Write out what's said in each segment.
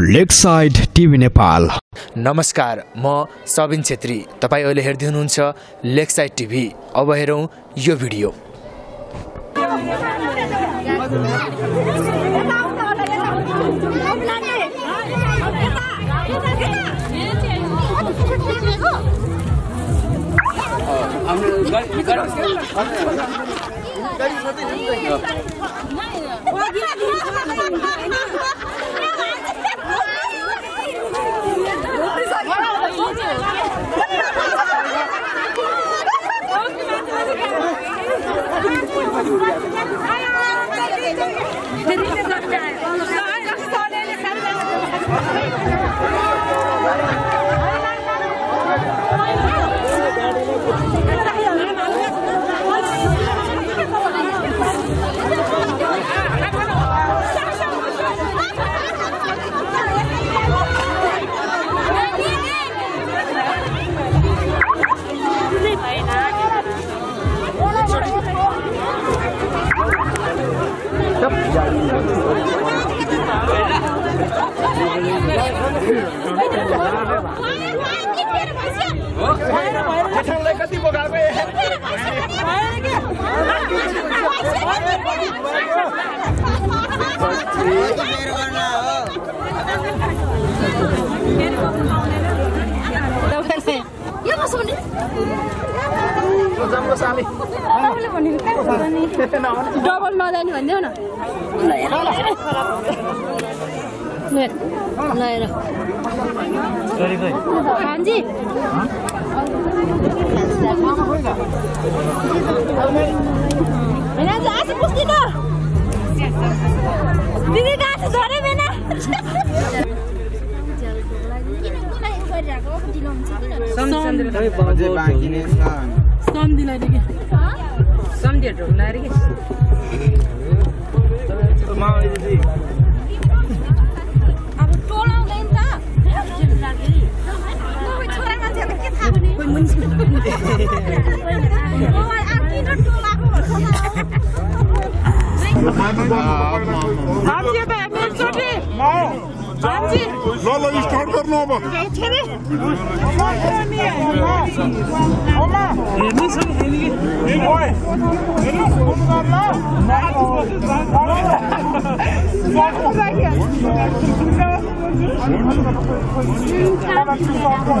Lakeside TV Nepal नमस्कार म सबिन छेत्री तपाईँ अहिले हेर्दै हुनुहुन्छ लेकसाइड टिभी अब हेरौँ यो भिडियो Denize dönecek. बसाउने डबल नजाने भनिदेऊ न दिदी कहाँ छ झरे बेना अझै ਹਾਂਜੀ ਬੈ ਮੇਰੇ ਛੋਟੇ ਹਾਂਜੀ ਲਾ ਲਾ ਸਟਾਰਟ ਕਰਨਾ ਬਾ ਇਹ ਨਹੀਂ ਸਮਝ ਰਹੀ ਇਹ ਓਏ ਇਹਨੂੰ ਫੋਨ ਕਰ ਲਾ ਮੈਂ ਤੁਹਾਨੂੰ ਦੱਸ ਰਿਹਾ ਹਾਂ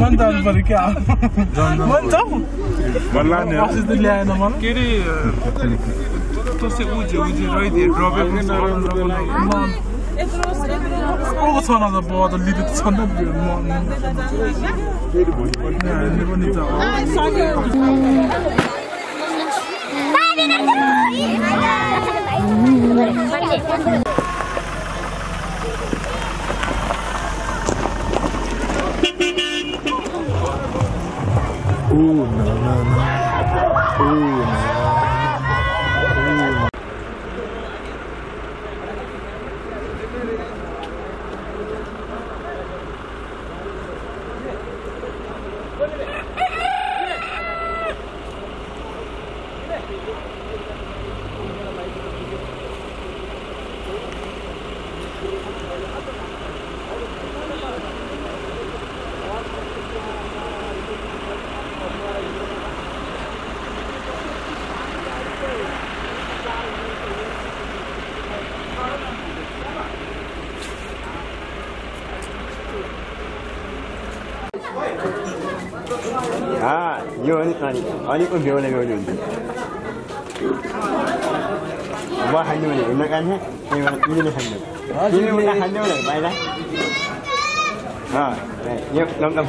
मन त पऱ्यो क्या मन त नि त ल्याएन मलाई के अरे तसे उजे उजे रहिदिए ड्रबे यत्रो यत्रो छ न त बाउ त लिँदै त छ नि त हामीले पनि त Ooh, no, no, no. Ooh, no. यो अलिक अलिक अलिक बेहुला बेहुली हुन्छ बुवा खाने भने हिँड्न कान्छ त्यही भएर तिमीले खान्थ्यौ तिमीले उता खान्थ्यौ भने बाहिर यो लम्का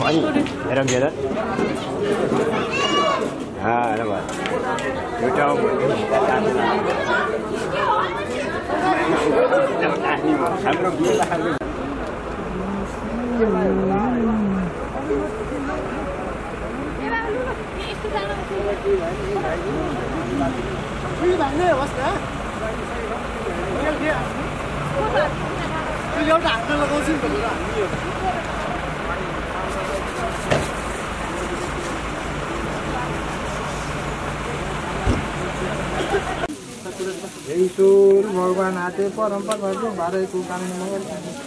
ईश्वर भगवान आते परम्परा भए भारतको कानुन मगर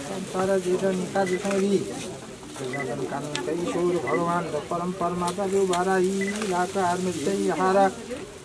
संसार निकाज सरी। कानुन ईश्वर भगवान परम्परमा त जो भारा यी लाका चाहिँ हारा।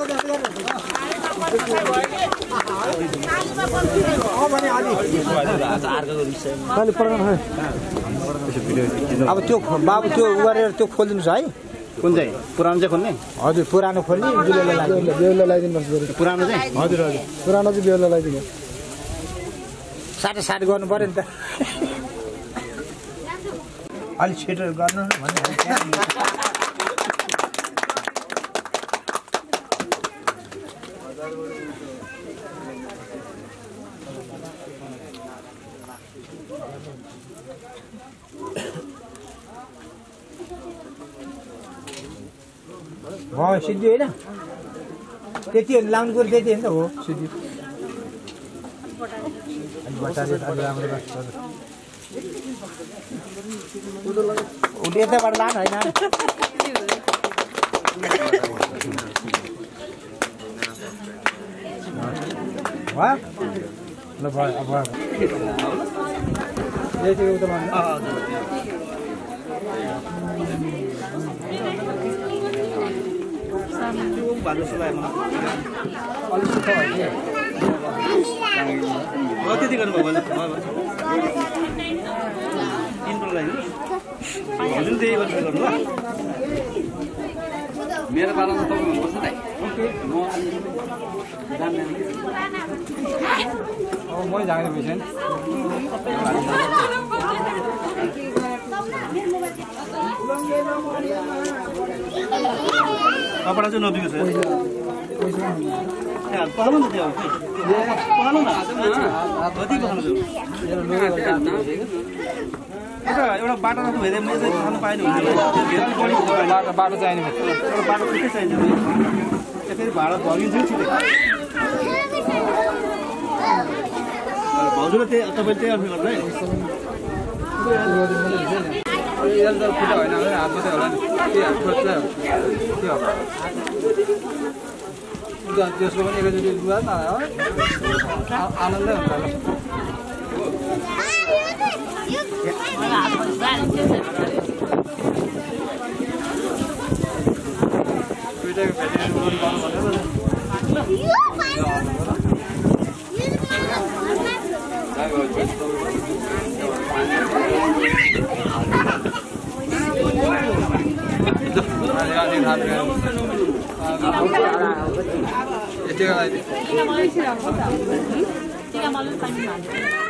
अब त्यो बाबु त्यो उ गरेर त्यो खोलिदिनुहोस् है। कुन चाहिँ? पुरानो चाहिँ खोल्ने? हजुर पुरानो खोल्ने बेहुला लगाइदिनु। पुरानो चाहिँ? हजुर हजुर। पुरानो चाहिँ बेहुला लगाइदिनु। साटो साट गर्नु पऱ्यो नि त। अलिक छिटो गर्नु भन्ने भयो सिद्धि होइन त्यति हो लाउनु कुरो त्यति होइन त हो सिद्धि यताबाट लानु होइन ल भयो त्यति गर्नुभयो भने तिनको लागि हजुर त्यही गर्नु ल मेरो पालामा तपाईँ बस्नु त अब मै जाँदै भइसक्यो नि। कपडा चाहिँ नबिग्यो छ न त्यो। पखाल्नु न कति पखाल्नु एउटा एउटा बाटो भइदियो मैले चाहिँ खानु पाएन भने बाटो बाटो चाहिने एउटा बाटो छिट्टै चाहिन्छ फेरि भाडा भगिन्छ नि छिटै भाउजूले त्यही तपाईँले त्यही गर्नु है एलजल फुटा होइन हात मात्रै होला नि हात खोज्छ त्यो त्यसको पनि एकैचोटि आनन्दै हुन्छ। होला दुइटाको फेरि लोन गर्नु भनेर अलि अलि हात गयो यतिको लागि पानी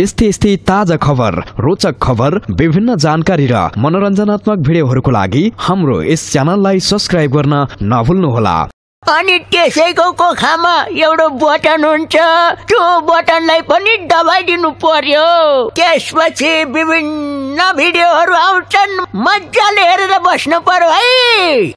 यस्तै यस्तै ताजा खबर रोचक खबर विभिन्न जानकारी र मनोरञ्जनात्मक भिडियोहरूको लागि हाम्रो यस च्यानललाई सब्सक्राइब गर्न नभुल्नुहोला। अनि त्यसैको कोखामा एउटा बटन हुन्छ। त्यो बटनलाई पनि दबाइदिनु पर्यो। त्यसपछि विभिन्न भिडियोहरू आउँछन्। मजाले हेरेर बस्नु पर्यो है।